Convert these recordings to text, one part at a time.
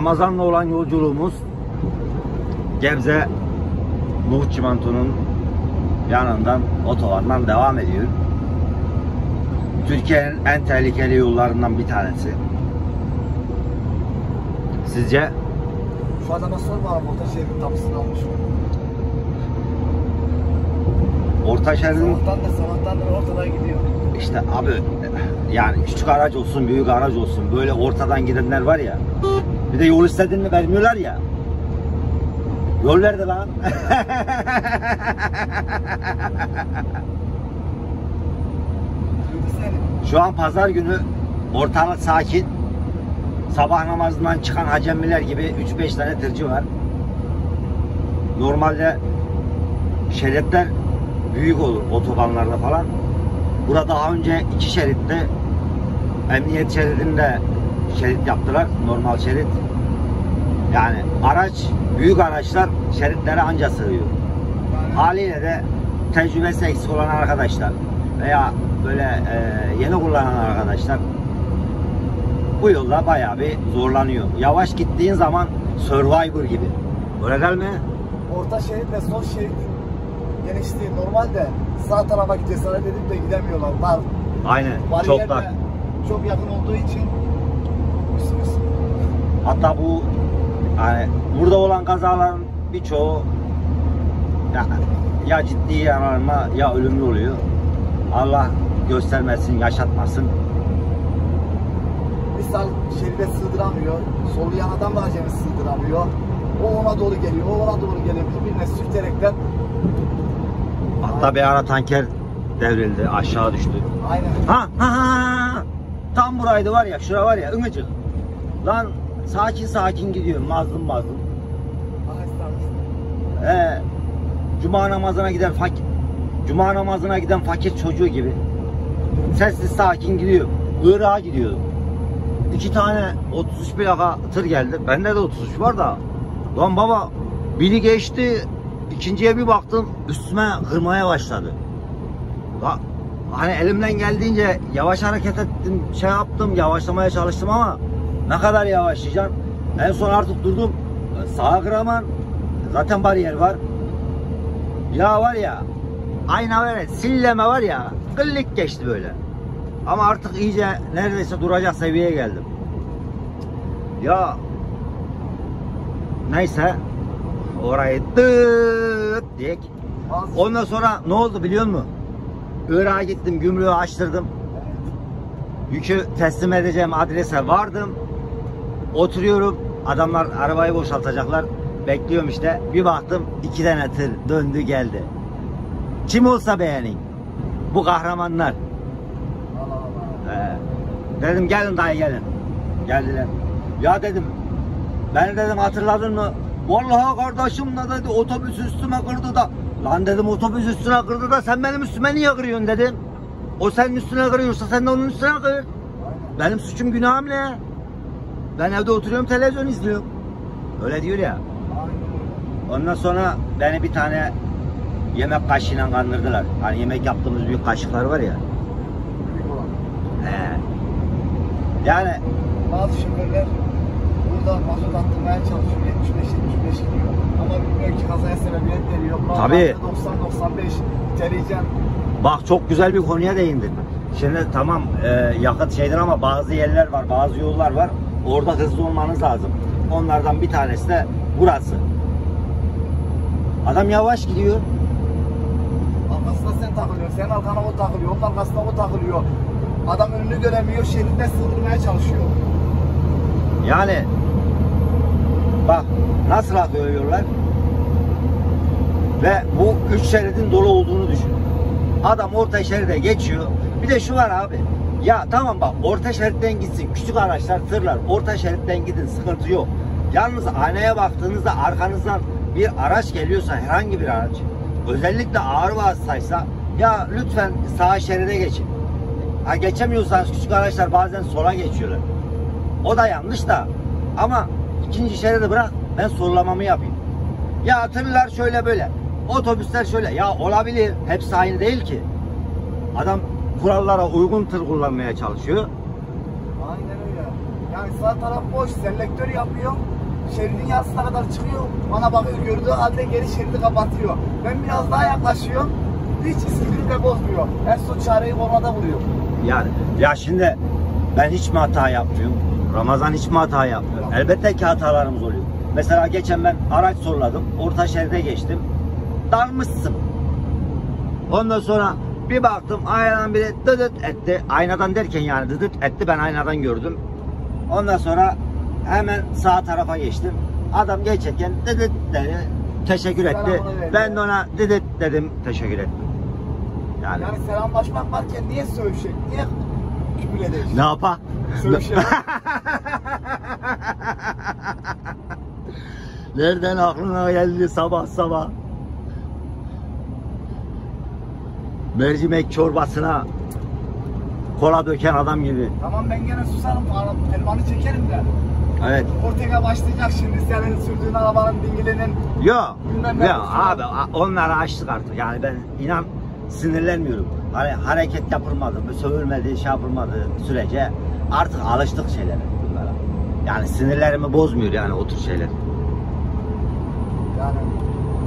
Ramazan'la olan yolculuğumuz Gebze Nuh Çimento'nun yanından otobandan devam ediyor. Türkiye'nin en tehlikeli yollarından bir tanesi. Sizce? Şu adama sorma abi orta şehrin tapısını almış. Orta şeridin Sabahtan da sabahtan da ortadan gidiyor. işte abi yani küçük araç olsun büyük araç olsun böyle ortadan gidenler var ya bir de yol istediğini vermiyorlar ya yol verdi lan. Şu an pazar günü ortalık sakin. Sabah namazından çıkan hacemiler gibi 3-5 tane tırcı var. Normalde şeritler büyük olur otobanlarda falan. Burada daha önce iki şeritte emniyet şeridinde şerit yaptılar. Normal şerit. Yani araç, büyük araçlar şeritlere anca sığıyor. Haliyle de tecrübesi eksik olan arkadaşlar veya böyle e, yeni kullanan arkadaşlar bu yolda bayağı bir zorlanıyor. Yavaş gittiğin zaman Survivor gibi. Öyle değil mi? Orta şeritle sol şerit genişliği normalde sağ tarafa cesaret edip de gidemiyorlar. Dar. Aynen. Bariyer Çok dar. Çok yakın olduğu için üstü. Hatta bu hani burada olan kazaların birçoğu ya, ya ciddi yaralanma ya ölümlü oluyor. Allah göstermesin, yaşatmasın. Bir sağ şeride sığdıramıyor. Sollayan adam da acemi sığdıramıyor. O ona doğru geliyor, o ona doğru geliyor. Birbirine sürterekten Hatta bir ara tanker devrildi, aşağı düştü. aynen. Ha ha ha. Tam buraydı var ya, şura var ya, ımıcık. Lan sakin sakin gidiyorum, mazlum mazlum. Ee, Cuma namazına giden fakir, Cuma namazına giden fakir çocuğu gibi. Sessiz sakin gidiyor. Irak'a gidiyordum. İki tane 33 plaka tır geldi. Bende de 33 var da. Lan baba biri geçti. ikinciye bir baktım üstüme kırmaya başladı. La, hani elimden geldiğince yavaş hareket ettim, şey yaptım, yavaşlamaya çalıştım ama ne kadar yavaşlayacaksın? En son artık durdum. Sağa kıraman. Zaten bariyer var. Ya var ya ayna var ya silleme var ya kıllık geçti böyle. Ama artık iyice neredeyse duracak seviyeye geldim. Ya neyse orayı tıt diye Az- Ondan sonra ne oldu biliyor musun? Irak'a gittim, gümrüğü açtırdım. Yükü teslim edeceğim adrese vardım. Oturuyorum. Adamlar arabayı boşaltacaklar. Bekliyorum işte. Bir baktım iki tane tır döndü geldi. Kim olsa beğenin. Bu kahramanlar. Ee, dedim gelin dayı gelin. Geldiler. Ya dedim beni dedim hatırladın mı? Vallahi kardeşim de dedi otobüs üstüme kırdı da. Lan dedim otobüs üstüne kırdı da sen benim üstüme niye kırıyorsun dedim. O senin üstüne kırıyorsa sen de onun üstüne kır. Benim suçum günahım ne? Ben evde oturuyorum televizyon izliyorum. Öyle diyor ya. Ondan sonra beni bir tane yemek kaşığıyla kandırdılar. Hani yemek yaptığımız büyük kaşıklar var ya. He. Yani Bazı şoförler burada mazot attırmaya çalışıyor. 75-75 gidiyor. Ama bilmiyor ki kazaya sebebiyet veriyor. Tabii. 90-95 iteleyeceğim. Bak çok güzel bir konuya değindin. Şimdi tamam e, yakıt şeydir ama bazı yerler var, bazı yollar var. Orada hızlı olmanız lazım. Onlardan bir tanesi de burası. Adam yavaş gidiyor. Arkasına sen takılıyorsun. Senin arkana o takılıyor. Onun arkasına o takılıyor. Adam önünü göremiyor. Şeride sığdırmaya çalışıyor. Yani bak nasıl yollar ve bu üç şeridin dolu olduğunu düşün. Adam orta şeride geçiyor. Bir de şu var abi. Ya tamam bak orta şeritten gitsin. Küçük araçlar, tırlar orta şeritten gidin. Sıkıntı yok. Yalnız aynaya baktığınızda arkanızdan bir araç geliyorsa herhangi bir araç özellikle ağır vasıtaysa ya lütfen sağ şeride geçin. Ha geçemiyorsanız küçük araçlar bazen sola geçiyorlar. O da yanlış da. Ama ikinci şeridi bırak ben sorulamamı yapayım. Ya tırlar şöyle böyle. Otobüsler şöyle. Ya olabilir. Hepsi aynı değil ki. Adam kurallara uygun tır kullanmaya çalışıyor. Aynen öyle. Yani sağ taraf boş, selektör yapıyor. Şeridin yarısına kadar çıkıyor. Bana bakıyor, gördüğü halde geri şeridi kapatıyor. Ben biraz daha yaklaşıyorum. Hiç iskilini de bozmuyor. En son çareyi ormada buluyor. Yani ya şimdi ben hiç mi hata yapmıyorum? Ramazan hiç mi hata yapmıyor? Elbette ki hatalarımız oluyor. Mesela geçen ben araç solladım. Orta şeride geçtim. Dalmışsın. Ondan sonra bir baktım aynadan biri dıdıt etti. Aynadan derken yani dıdıt etti ben aynadan gördüm. Ondan sonra hemen sağ tarafa geçtim. Adam geçerken dıdıt dedi. Teşekkür etti. Ben de ona dıdıt dedim. Teşekkür ettim. Yani, Yani selamlaşmak varken niye sövüşecek? Niye küfür edecek? ne yapa? Sövüşecek. Nereden aklına geldi sabah sabah? Mercimek çorbasına kola döken adam gibi. tamam ben gene susarım. Elmanı çekerim de. Evet. Ortega başlayacak şimdi senin sürdüğün arabanın dingilinin. Yok. Yapıyorsun abi onları açtık artık. Yani ben inan sinirlenmiyorum. Hani hareket yapılmadı, sövülmedi, şey yapılmadı sürece artık alıştık şeylere bunlara. Yani sinirlerimi bozmuyor yani o tür şeyler. Yani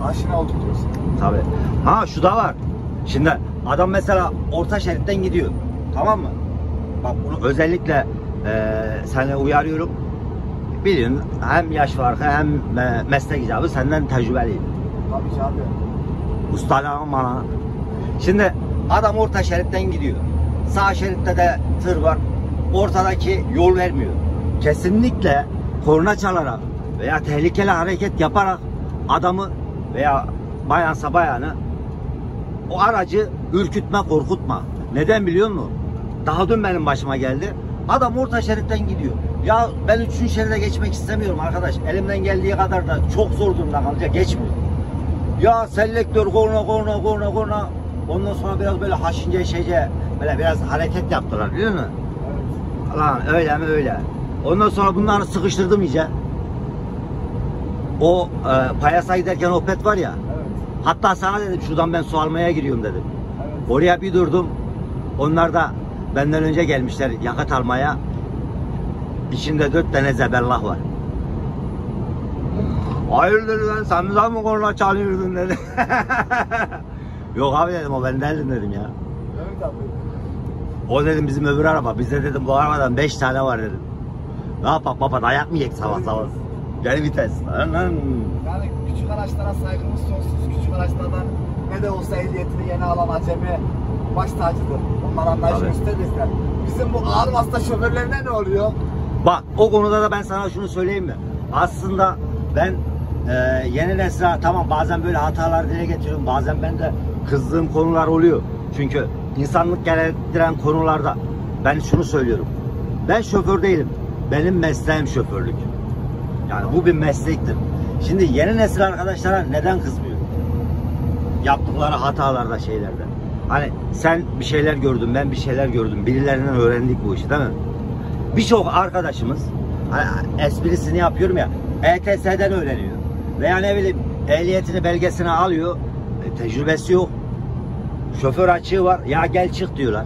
aşina olduk diyorsun. Tabii. Ha şu da var. Şimdi adam mesela orta şeritten gidiyor. Tamam mı? Bak bunu özellikle eee seni uyarıyorum. Biliyorsun hem yaş farkı hem e, meslek icabı senden tecrübeliyim. Tabii ki abi. Ustalığım bana. Şimdi adam orta şeritten gidiyor. Sağ şeritte de tır var. Ortadaki yol vermiyor. Kesinlikle korna çalarak veya tehlikeli hareket yaparak adamı veya bayansa bayanı o aracı ürkütme, korkutma. Neden biliyor musun? Daha dün benim başıma geldi. Adam orta şeritten gidiyor. Ya ben üçüncü şeride geçmek istemiyorum arkadaş. Elimden geldiği kadar da çok zor durumda kalacak. Geçmiyor. Ya selektör korna korna korna korna. Ondan sonra biraz böyle haşince şeyce böyle biraz hareket yaptılar biliyor musun? Lan öyle mi öyle. Ondan sonra bunları sıkıştırdım iyice. O e, payasa giderken o pet var ya. Evet. Hatta sana dedim şuradan ben su almaya giriyorum dedim. Oraya bir durdum. Onlar da benden önce gelmişler yakıt almaya. İçinde dört tane zebellah var. Hayırdır lan sen mi zaman korna çalıyordun dedi. Yok abi dedim o ben değildim dedim ya. Evet abi. O dedim bizim öbür araba. Bizde dedim bu arabadan 5 tane var dedim. Ne yapak baba dayak mı yiyecek sabah sabah? Gel vites. Yani küçük araçlara saygımız sonsuz. Küçük araçlardan ne de olsa ehliyetini yeni alan acemi baş tacıdır. Onlar anlayışı Tabii. gösterirler. Bizim bu ağır hasta şoförlerine ne oluyor? Bak o konuda da ben sana şunu söyleyeyim mi? Aslında ben e, yeni nesle tamam bazen böyle hatalar dile getiriyorum. Bazen ben de kızdığım konular oluyor. Çünkü insanlık gerektiren konularda ben şunu söylüyorum. Ben şoför değilim. Benim mesleğim şoförlük. Yani bu bir meslektir. Şimdi yeni nesil arkadaşlara neden kızmıyor? Yaptıkları hatalarda şeylerde. Hani sen bir şeyler gördün, ben bir şeyler gördüm. Birilerinden öğrendik bu işi değil mi? Birçok arkadaşımız hani esprisini yapıyorum ya ETS'den öğreniyor. Veya ne bileyim ehliyetini belgesini alıyor. E, tecrübesi yok. Şoför açığı var. Ya gel çık diyorlar.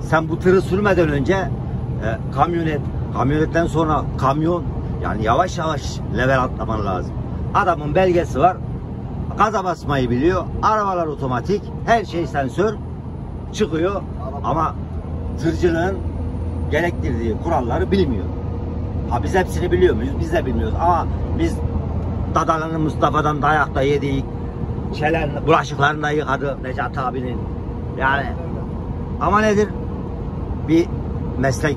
Sen bu tırı sürmeden önce e, kamyonet, kamyonetten sonra kamyon yani yavaş yavaş level atlaman lazım. Adamın belgesi var. Gaza basmayı biliyor. Arabalar otomatik. Her şey sensör. Çıkıyor. Ama tırcılığın gerektirdiği kuralları bilmiyor. Ha biz hepsini biliyor muyuz? Biz de bilmiyoruz. Ama biz Dadalı'nın Mustafa'dan dayak da yedik. Şeyler, bulaşıklarını da yıkadı Necat abinin. Yani ama nedir? Bir meslek.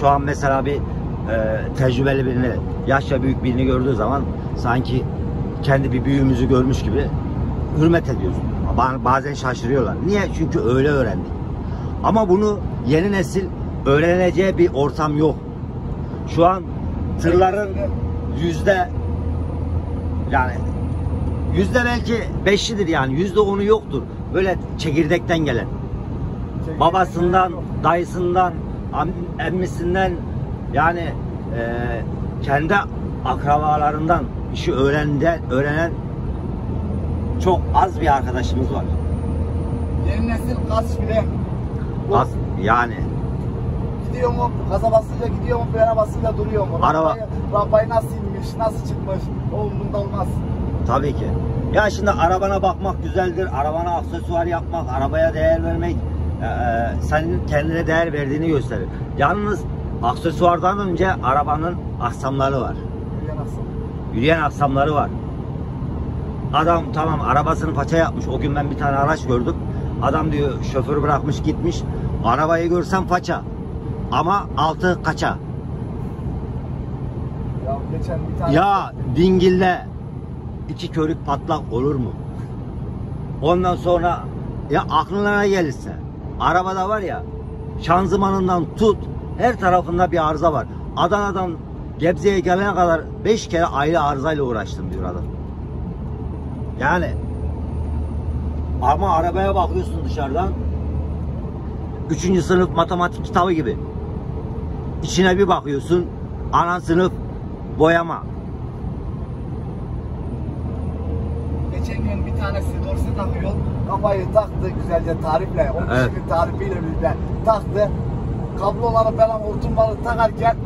Şu an mesela bir e, tecrübeli birini, yaşça büyük birini gördüğü zaman sanki kendi bir büyüğümüzü görmüş gibi hürmet ediyoruz. Ba- Bazen şaşırıyorlar. Niye? Çünkü öyle öğrendik. Ama bunu yeni nesil öğreneceği bir ortam yok. Şu an tırların yüzde yani yüzde belki beşidir yani yüzde onu yoktur. Böyle çekirdekten gelen babasından, dayısından, am- emmisinden yani e, kendi akrabalarından işi öğrenden, öğrenen çok az bir arkadaşımız var. Yeni nesil gaz bile. Az, yani gidiyor mu? Gaza basınca gidiyor mu? Frene basınca duruyor mu? Araba- Rampayı, rampayı nasıl inmiş? Nasıl çıkmış? O olmaz. Tabii ki. Ya şimdi arabana bakmak güzeldir. Arabana aksesuar yapmak, arabaya değer vermek e, e, senin kendine değer verdiğini gösterir. Yalnız aksesuardan önce arabanın aksamları var. Yürüyen aksamları var. Adam tamam arabasını faça yapmış. O gün ben bir tane araç gördüm. Adam diyor şoförü bırakmış gitmiş. Arabayı görsem faça. Ama altı kaça. Ya geçen bir tane... Ya dingilde iki körük patlak olur mu? Ondan sonra ya aklına gelirse arabada var ya şanzımanından tut her tarafında bir arıza var. Adana'dan Gebze'ye gelene kadar 5 kere ayrı arızayla uğraştım diyor adam. Yani ama arabaya bakıyorsun dışarıdan 3. sınıf matematik kitabı gibi. İçine bir bakıyorsun ana sınıf boyama. Geçen gün bir tanesi dorse takıyor. Kafayı taktı güzelce tarifle. O Evet. tarifiyle birlikte taktı. Kabloları falan hortumları takarken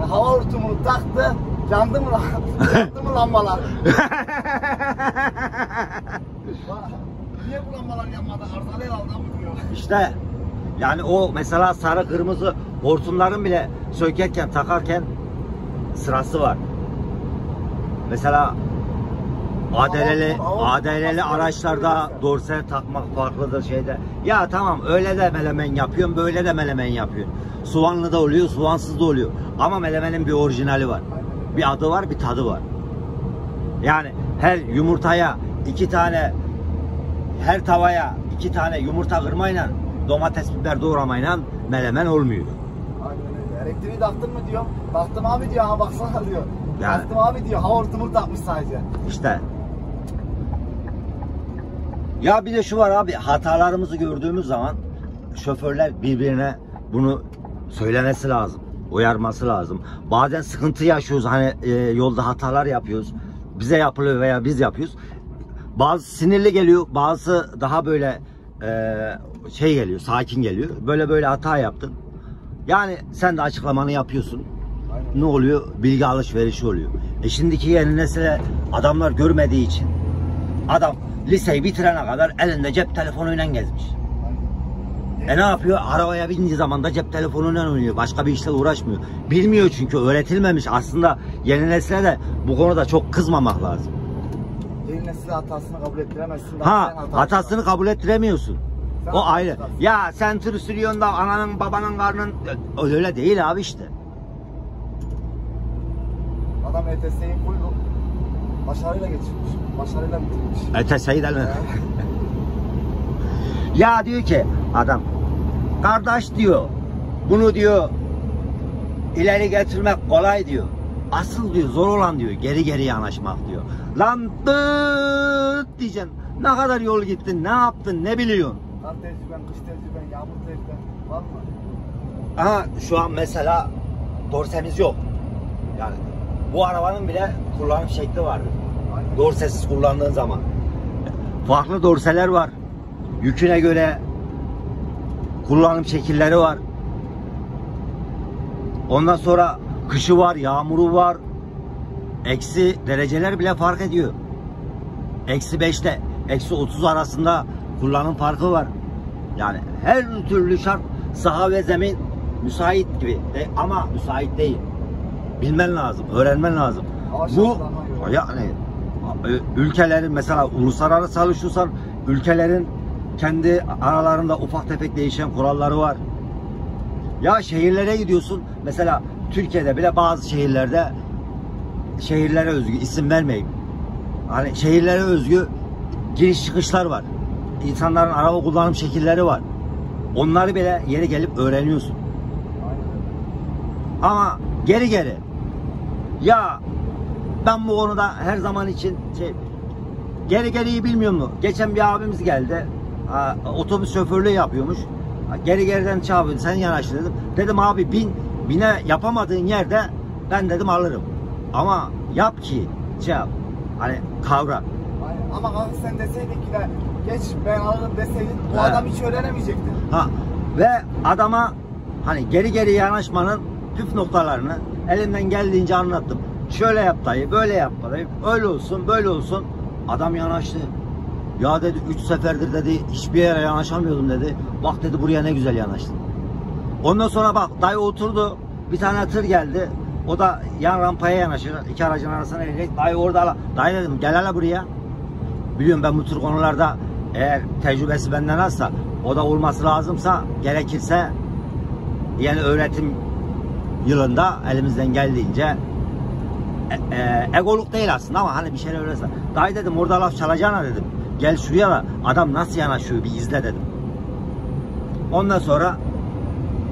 hava hortumunu taktı. Yandı mı lan? Yandı mı lambalar? Niye bu lambalar yanmadı? Arızalı herhalde mı. İşte yani o mesela sarı kırmızı hortumların bile sökerken takarken sırası var. Mesela ADL'li, ADL'li araçlarda dorse takmak farklıdır şeyde. Ya tamam öyle de melemen yapıyorum, böyle de melemen yapıyorum. Soğanlı da oluyor, soğansız da oluyor. Ama melemenin bir orijinali var. Bir adı var, bir tadı var. Yani her yumurtaya iki tane her tavaya iki tane yumurta kırmayla domates biber doğramayla melemen olmuyor. Elektriği taktın mı diyor. Taktım abi diyor ha baksana diyor. Yani- Taktım abi diyor. Hava hortumunu takmış sadece. İşte. Ya bir de şu var abi hatalarımızı gördüğümüz zaman şoförler birbirine bunu söylemesi lazım. Uyarması lazım. Bazen sıkıntı yaşıyoruz hani e, yolda hatalar yapıyoruz. Bize yapılıyor veya biz yapıyoruz. Bazı sinirli geliyor, bazı daha böyle e, şey geliyor, sakin geliyor. Böyle böyle hata yaptın. Yani sen de açıklamanı yapıyorsun. Aynen. Ne oluyor? Bilgi alışverişi oluyor. E şimdiki yeni nesile adamlar görmediği için adam liseyi bitirene kadar elinde cep telefonuyla gezmiş. E ne yapıyor? Arabaya bindiği zaman da cep telefonuyla oynuyor. Başka bir işle uğraşmıyor. Bilmiyor çünkü öğretilmemiş. Aslında yeni nesile de bu konuda çok kızmamak lazım. Yeni nesil hatasını kabul ettiremezsin. Ha hatasını kabul ettiremiyorsun. Sen O ayrı. hatasın. Ya sen tır sürüyorsun da ananın babanın karnın öyle değil abi işte. Adam ETS'yi full başarıyla geçirmiş. Başarıyla bitirmiş. ETS'yi de Ya diyor ki adam kardeş diyor bunu diyor ileri getirmek kolay diyor. Asıl diyor zor olan diyor geri geri yanaşmak diyor. Lan dıt diyeceksin. Ne kadar yol gittin ne yaptın ne biliyorsun. Kar tecrüben, kış tecrüben, yağmur tecrüben var mı? Aha şu an mesela dorsemiz yok. Yani bu arabanın bile kullanım şekli vardı. Aynen. Dorsesiz kullandığın zaman. Farklı dorseler var. Yüküne göre kullanım şekilleri var. Ondan sonra kışı var, yağmuru var. Eksi dereceler bile fark ediyor. Eksi 5'te, eksi 30 arasında kullanım farkı var. Yani her türlü şart saha ve zemin müsait gibi De- ama müsait değil. Bilmen lazım, öğrenmen lazım. Bu yani e, ülkelerin mesela uluslararası çalışıyorsan ülkelerin kendi aralarında ufak tefek değişen kuralları var. Ya şehirlere gidiyorsun. Mesela Türkiye'de bile bazı şehirlerde şehirlere özgü isim vermeyeyim. Hani şehirlere özgü giriş çıkışlar var. İnsanların araba kullanım şekilleri var. Onları bile yeri gelip öğreniyorsun. Ama geri geri. Ya ben bu konuda her zaman için şey geri geriyi bilmiyor mu? Geçen bir abimiz geldi. Ha, otobüs şoförlüğü yapıyormuş. Ha, Geri geriden çağırdı. Sen yanaştın dedim. Dedim abi bin. Bine yapamadığın yerde ben dedim alırım. Ama yap ki şey yap. Hani kavra. Ama kanka sen deseydin ki de geç ben alırım deseydin bu He. adam hiç öğrenemeyecekti. Ha ve adama hani geri geri yanaşmanın püf noktalarını elimden geldiğince anlattım. Şöyle yap dayı, böyle yap dayı, öyle olsun, böyle olsun. Adam yanaştı. Ya dedi üç seferdir dedi hiçbir yere yanaşamıyordum dedi. Bak dedi buraya ne güzel yanaştın. Ondan sonra bak dayı oturdu. Bir tane tır geldi. O da yan rampaya yanaşır. İki aracın arasına gelecek. Dayı orada ala. Dayı dedim gel hele buraya. Biliyorum ben bu tür konularda eğer tecrübesi benden azsa o da olması lazımsa gerekirse yani öğretim yılında elimizden geldiğince e, e, egoluk değil aslında ama hani bir şeyler öyleyse. Dayı dedim orada laf çalacağına dedim. Gel şuraya da adam nasıl yanaşıyor bir izle dedim. Ondan sonra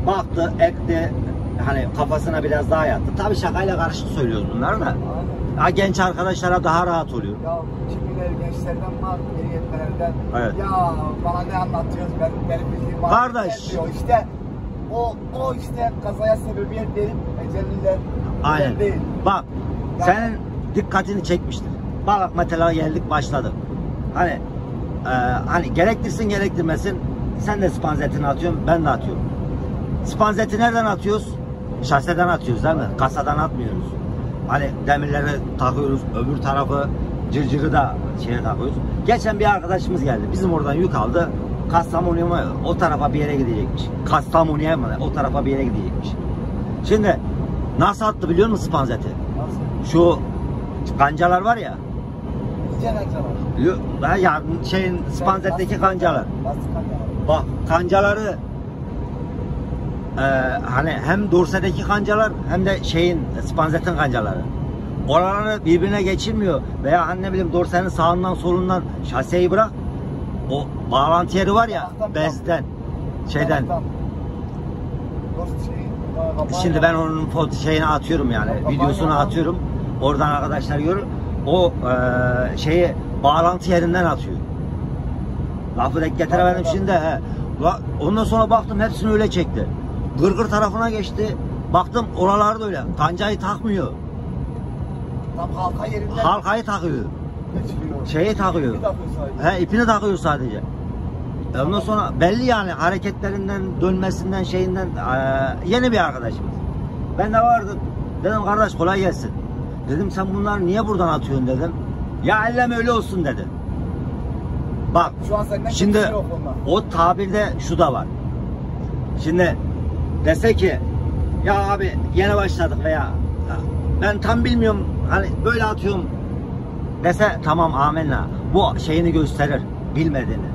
baktı ekti hani kafasına biraz daha yattı. Tabii şakayla karışık söylüyoruz bunları da. Ya genç arkadaşlara daha rahat oluyor. Ya kimileri gençlerden var, geri yetmelerden. Evet. Ya bana ne anlatıyorsun ben benim bildiğim var. Kardeş. İşte o o işte kazaya sebebiyet verip eceliyle Aynen. değil. Bak Yani- senin dikkatini çekmiştir. Bak mesela geldik başladık. Hani e, hani gerektirsin gerektirmesin sen de spanzetini atıyorsun ben de atıyorum. Spanzeti nereden atıyoruz? Şaseden atıyoruz değil mi? Kasadan atmıyoruz. Hani demirleri takıyoruz öbür tarafı cırcırı da şeye takıyoruz. Geçen bir arkadaşımız geldi. Bizim oradan yük aldı. Kastamonu'ya mı o tarafa bir yere gidecekmiş. Kastamonu'ya mı o tarafa bir yere gidecekmiş. Şimdi nasıl attı biliyor musun spanzeti? Nasıl? Şu kancalar var ya. Ha Ya şeyin spanzetteki kancalar. Bak kancaları e, hani hem dorsedeki kancalar hem de şeyin spanzetin kancaları. Oraları birbirine geçirmiyor veya hani ne bileyim dorsenin sağından solundan şaseyi bırak o bağlantı yeri var ya tamam. bezden şeyden. Kapağı Şimdi ben onun foto şeyini atıyorum yani videosunu atıyorum. Oradan arkadaşlar görür. O e, şeyi bağlantı yerinden atıyor. Lafı denk getiremedim şimdi he. Ondan sonra baktım hepsini öyle çekti. Gırgır tarafına geçti. Baktım oralarda da öyle. Kancayı takmıyor. Tam halka yerinden Halkayı takıyor. Geçiriyor. Şeyi takıyor. Takıyor sadece. He ipini takıyor sadece. E Ondan sonra belli yani hareketlerinden, dönmesinden, şeyinden eee, yeni bir arkadaşımız. Ben de vardım. Dedim kardeş kolay gelsin. Dedim sen bunları niye buradan atıyorsun dedim. Ya elleme öyle olsun dedi. Bak Şu an senden şimdi kimse yok ondan. o tabirde şu da var. Şimdi dese ki ya abi yeni başladık veya ya ben tam bilmiyorum hani böyle atıyorum dese tamam amenna bu şeyini gösterir bilmediğini.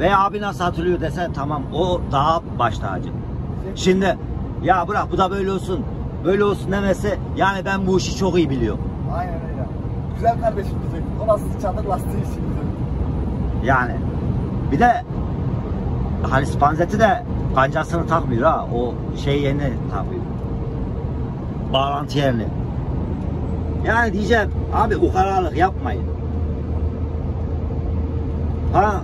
Veya abi nasıl hatırlıyor dese tamam o daha baş tacı. Şimdi ya bırak bu da böyle olsun böyle olsun demesi yani ben bu işi çok iyi biliyorum. Aynen öyle. Güzel kardeşim diyecek. O nasıl çadır lastiği diyecek. Yani bir de hani spanzeti de kancasını takmıyor ha. O şey yerini takıyor. Bağlantı yerini. Yani diyeceğim abi ukalalık yapmayın. Ha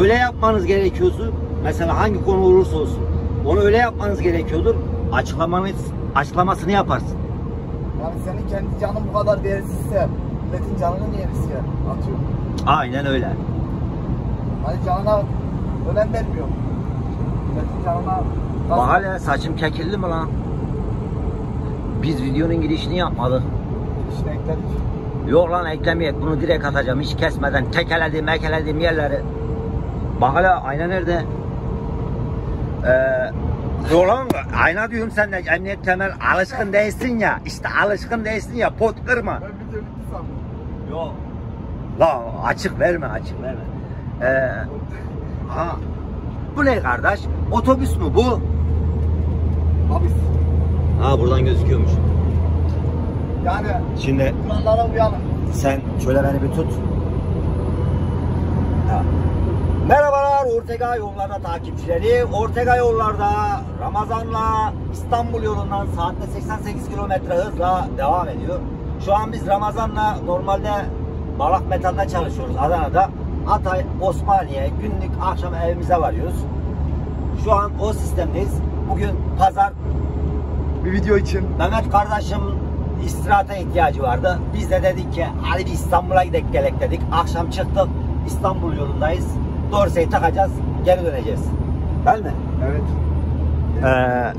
öyle yapmanız gerekiyorsa mesela hangi konu olursa olsun onu öyle yapmanız gerekiyordur. Açıklamanız açıklamasını yaparsın. Yani senin kendi canın bu kadar değersizse milletin canını niye riske atıyor? Aynen öyle. Hani canına önem vermiyor. Milletin canına Bak saçım kekildi mi lan? Biz videonun girişini yapmadık. İşine ekledik. Yok lan eklemeyek bunu direkt atacağım hiç kesmeden tekelediğim mekelediğim yerleri. Bak hala ayna nerede? Ee, yok lan ayna diyorum sen de emniyet temel alışkın değilsin ya işte alışkın değilsin ya pot kırma. Ben video bitti sandım. Yok. La açık verme açık verme. Ee, ha, bu ne kardeş? Otobüs mü bu? Abi Ha buradan gözüküyormuş. yani Şimdi kurallara uyalım. Sen şöyle beni bir tut. Ha. Merhabalar Ortega yollarda takipçileri. Ortega yollarda Ramazan'la İstanbul yolundan saatte 88 kilometre hızla devam ediyor. Şu an biz Ramazan'la normalde Balak Metal'da çalışıyoruz Adana'da. Hatay, Osmaniye günlük akşam evimize varıyoruz. Şu an o sistemdeyiz. Bugün pazar Bir video için. Mehmet kardeşim istirahata ihtiyacı vardı. Biz de dedik ki hadi bir İstanbul'a gidelim gelek dedik. Akşam çıktık İstanbul yolundayız. Dorseyi takacağız geri döneceğiz. Değil mi? Evet. Ee,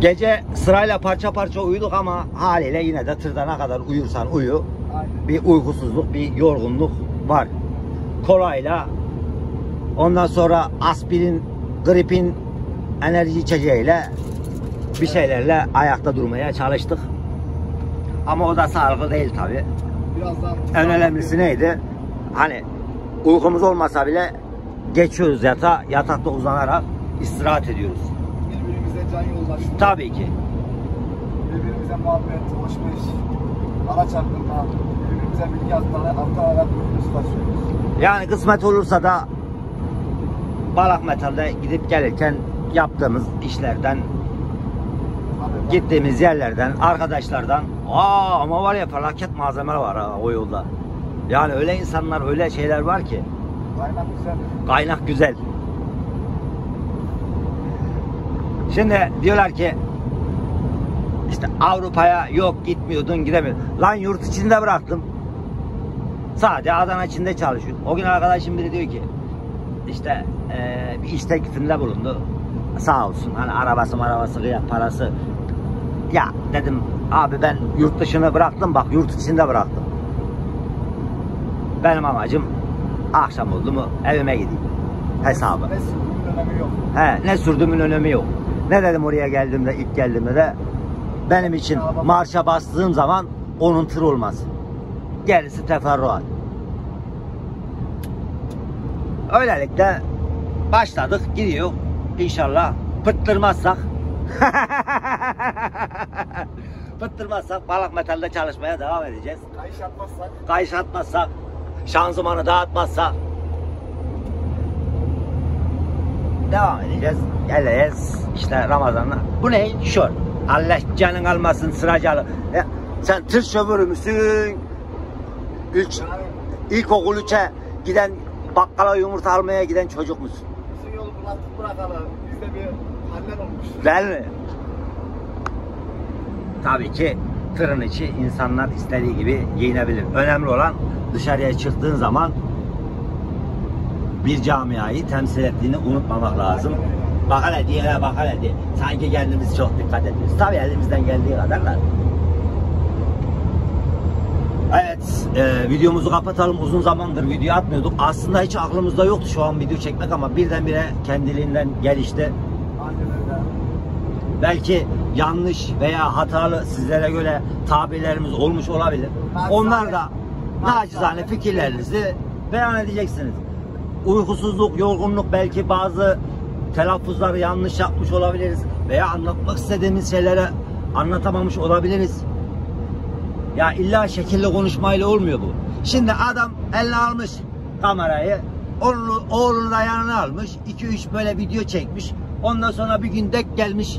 gece sırayla parça parça uyuduk ama haliyle yine de tırda ne kadar uyursan uyu Aynen. bir uykusuzluk, bir yorgunluk var. Kolayla ondan sonra aspirin, gripin enerji içeceğiyle bir şeylerle ayakta durmaya çalıştık. Ama o da sağlıklı değil tabi. En önemlisi neydi? Hani uykumuz olmasa bile geçiyoruz yata, yatakta uzanarak istirahat ediyoruz. Birbirimize can yoldaşlığı. Tabii ki. Birbirimize muhabbet, hoş beş, araç hakkında, birbirimize bilgi aktararak birbirimizi taşıyoruz. Yani kısmet olursa da Balak Metal'de gidip gelirken yaptığımız işlerden, gittiğimiz yerlerden, arkadaşlardan aa ama var ya felaket malzeme var ha, o yolda. Yani öyle insanlar, öyle şeyler var ki Kaynak güzel. kaynak güzel. Şimdi diyorlar ki işte Avrupa'ya yok gitmiyordun gidemiyordun. Lan yurt içinde bıraktım. Sadece Adana içinde çalışıyor. O gün arkadaşım biri diyor ki işte eee, bir iş teklifinde bulundu. Sağ olsun hani arabası arabası kıyak parası. Ya dedim abi ben yurt dışını bıraktım bak yurt içinde bıraktım. Benim amacım akşam oldu mu evime gideyim. Hesabı. Ne sürdüğünün önemi yok. He, ne sürdüğümün önemi yok. Ne dedim oraya geldiğimde ilk geldiğimde de benim için marşa bastığım zaman onun tır olmaz. Gerisi teferruat. Öylelikle başladık gidiyor. İnşallah pıttırmazsak pıttırmazsak balık metalde çalışmaya devam edeceğiz. Kayış yapmazsak Kayış atmazsak şanzımanı dağıtmazsak devam edeceğiz. Geleceğiz işte Ramazan'la. Bu ne? Şör. Allah canın almasın sıracalı. Ya, sen tır şoförü müsün? Üç, ilkokul üçe giden bakkala yumurta almaya giden çocuk musun? bizim yolu bıraktık bırakalı. Bizde bir haller olmuş. Değil mi? Tabii ki tırın içi insanlar istediği gibi giyinebilir. Önemli olan dışarıya çıktığın zaman bir camiayı temsil ettiğini unutmamak lazım. Bak hele diğerine bak. Sanki kendimiz çok dikkat ediyoruz. Tabii elimizden geldiği kadarlar. Evet, e, videomuzu kapatalım. Uzun zamandır video atmıyorduk. Aslında hiç aklımızda yoktu şu an video çekmek ama birdenbire kendiliğinden gelişti. Belki yanlış veya hatalı sizlere göre tabirlerimiz olmuş olabilir. Naçizane- Onlar da naçizane naçizane fikirlerinizi beyan edeceksiniz. Uykusuzluk, yorgunluk belki bazı telaffuzları yanlış yapmış olabiliriz veya anlatmak istediğimiz şeyleri anlatamamış olabiliriz. Ya illa şekilli konuşmayla olmuyor bu. Şimdi adam eline almış kamerayı, oğlunu, oğlunu da yanına almış, 2-3 böyle video çekmiş. Ondan sonra bir gün dek gelmiş,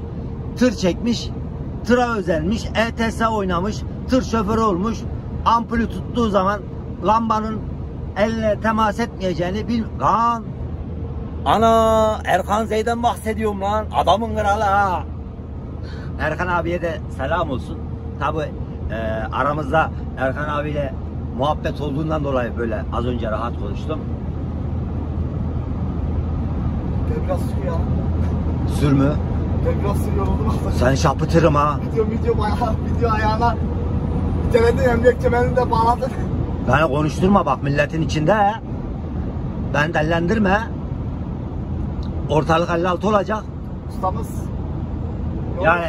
tır çekmiş, tıra özenmiş, ETS oynamış, tır şoförü olmuş. Ampulü tuttuğu zaman lambanın eline temas etmeyeceğini bil... Lan! Ana! Erkan Zey'den bahsediyorum lan. Adamın kralı ha. Erkan abiye de selam olsun. Tabi aramızda Erkan abiyle muhabbet olduğundan dolayı böyle az önce rahat konuştum. Devras sürüyor. Sürmü. Devras sürüyor Sen şapıtırım ha. Video video bayağı video ayağına Telede emniyet kemerini de bağladın. Beni konuşturma bak milletin içinde. he. Ben dellendirme. Ortalık 56 olacak. Ustamız. Yani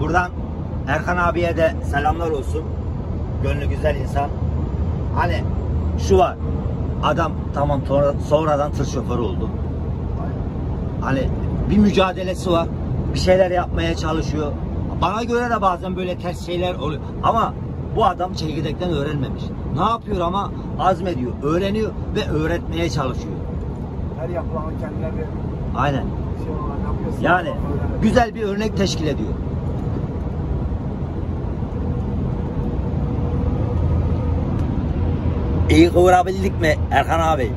buradan Erkan abiye de selamlar olsun. Gönlü güzel insan. Hani şu var. Adam tamam sonra- sonradan tır şoförü oldu. Hani bir mücadelesi var. Bir şeyler yapmaya çalışıyor. Bana göre de bazen böyle ters şeyler oluyor. Ama bu adam çekirdekten öğrenmemiş. Ne yapıyor ama azmediyor, öğreniyor ve öğretmeye çalışıyor. Her yapılanın kendine bir Aynen. şey olarak. Yani Öyle. güzel bir örnek teşkil ediyor. İyi kıvırabildik mi Erkan abi?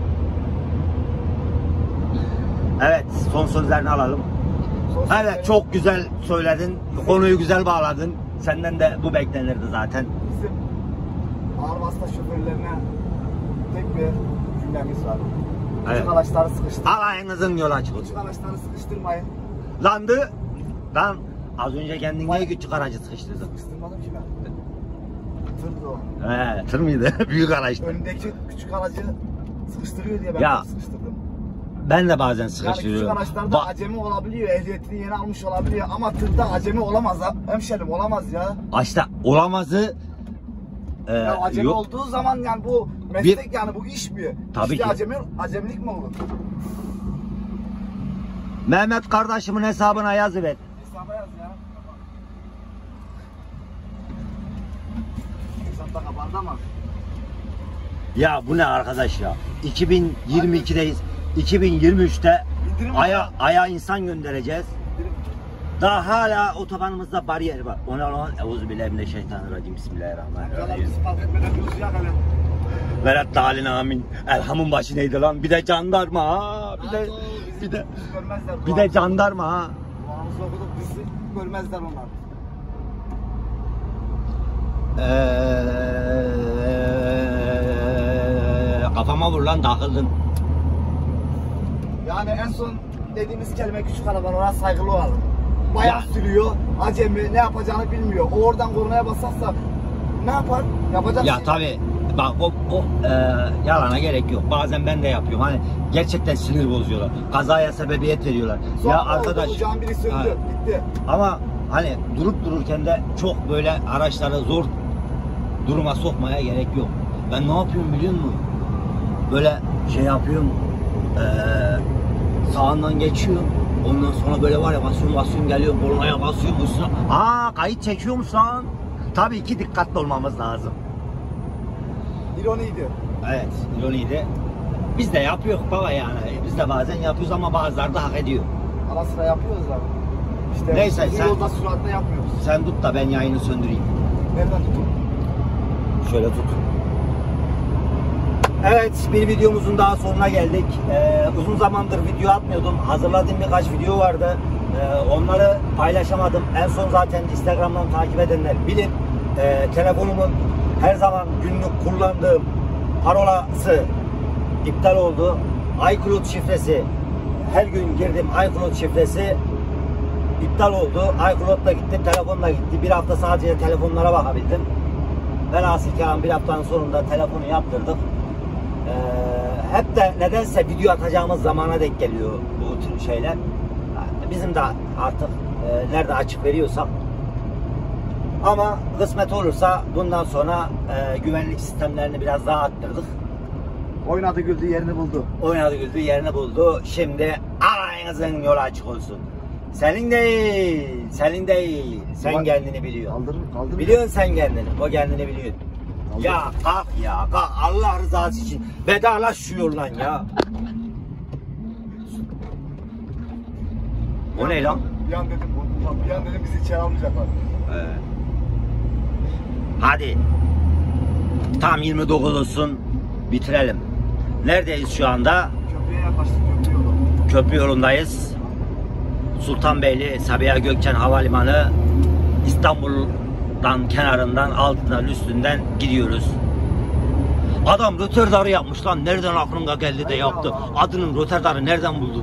Evet, son sözlerini alalım. Evet, çok güzel söyledin. Konuyu güzel bağladın. Senden de bu beklenirdi zaten. Bizim ağır vasıta şoförlerine tek bir cümlemiz var. Evet. Küçük araçları sıkıştır. Alayınızın yolu açık olsun. Küçük araçları sıkıştırmayın. Landı. Lan az önce kendin niye küçük aracı sıkıştırdın? Sıkıştırmadım ki ben. Tırdı o. He, tır mıydı? Büyük araçtı. Önündeki küçük aracı sıkıştırıyor diye ben Ya, sıkıştırdım. Ben de bazen Yani küçük sıkıştırıyorum. araçlarda Ba- acemi olabiliyor, ehliyetini yeni almış olabiliyor ama tırda acemi olamaz ha. Hemşerim olamaz ya. işte olamazı e, ya acemi yok. olduğu zaman yani bu meslek yani bu iş mi? Tabii işte ki. acemi, acemilik mi olur? Mehmet kardeşimin hesabına yazıver. Hesaba yaz ya. Hesapta kapandı ama. Ya bu ne arkadaş ya? 2022'deyiz. 2023'te İndirim aya aya insan göndereceğiz. Daha hala otobanımızda bariyer var. Ona lan Euzubillahimineşşeytanirracim. Yalan Bismillahirrahmanirrahim. bizi fark etmeden bir uzuya hele. Velat talin amin. Elhamın başı neydi lan? Bir de jandarma ha. Bir de bir de bir de jandarma ha. Bizi görmezler onlar. Eee, kafama vur lan takıldın. Yani en son dediğimiz kelime küçük arabalara saygılı olalım. Bayağı Ya. sürüyor, acemi, ne yapacağını bilmiyor. O oradan kornaya basarsa ne yapar? Yapacak Ya şey- tabi bak o, o e, yalana gerek yok. Bazen ben de yapıyorum. Hani gerçekten sinir bozuyorlar. Kazaya sebebiyet veriyorlar. Sonra ya arkadaş ocağın biri söndü, Ha. gitti. ama hani durup dururken de çok böyle araçları zor duruma sokmaya gerek yok. Ben ne yapıyorum biliyor musun? Böyle şey yapıyorum. Eee sağından geçiyorum. Ondan sonra böyle var ya basıyorum basıyorum geliyorum kornaya basıyorum üstüne. Aa kayıt çekiyormuş lan. Tabii ki dikkatli olmamız lazım. İroniydi. Evet, ironiydi. Biz de yapıyoruz baba yani. Biz de bazen yapıyoruz ama bazıları da hak ediyor. Ara sıra yapıyoruz abi. İşte Neyse, sen- yolda süratle yapmıyoruz. Sen tut da ben yayını söndüreyim. Nereden tutun? Şöyle tut. Evet, bir videomuzun daha sonuna geldik. Ee, uzun zamandır video atmıyordum. Hazırladığım birkaç video vardı. Ee, onları paylaşamadım. En son zaten Instagram'dan takip edenler bilir. Ee, telefonumun her zaman günlük kullandığım parolası iptal oldu. iCloud şifresi her gün girdim iCloud şifresi iptal oldu. iCloud da gitti, telefon da gitti. Bir hafta sadece telefonlara bakabildim. Velhasıl kelam bir haftanın sonunda telefonu yaptırdık. Ee, hep de nedense video atacağımız zamana denk geliyor bu tür şeyler. Bizim de artık e, nerede açık veriyorsak. Ama kısmet olursa bundan sonra e, güvenlik sistemlerini biraz daha arttırdık. Oynadı güldü yerini buldu. Oynadı güldü yerini buldu. Şimdi alayınızın yolu açık olsun. Senin değil, senin değil. Sen Bak- kendini biliyorsun. Kaldırır kaldırır. Biliyorsun sen kendini. O kendini biliyor. Ya kalk ya kalk Allah rızası için. Vedalaş şu yoldan ya. O ne lan? Bir an dedim, bu- bir an dedim bizi içeri almayacaklar. Ee, hadi. Tam 29 olsun. Bitirelim. Neredeyiz şu anda? Köprüye yaklaştık köprü yolu. Köprü yolundayız. Sultanbeyli Sabiha Gökçen Havalimanı İstanbul'dan kenarından altından üstünden gidiyoruz. Adam röterdarı yapmış lan. Nereden aklına geldi de yaptı. Adının röterdarı nereden buldu?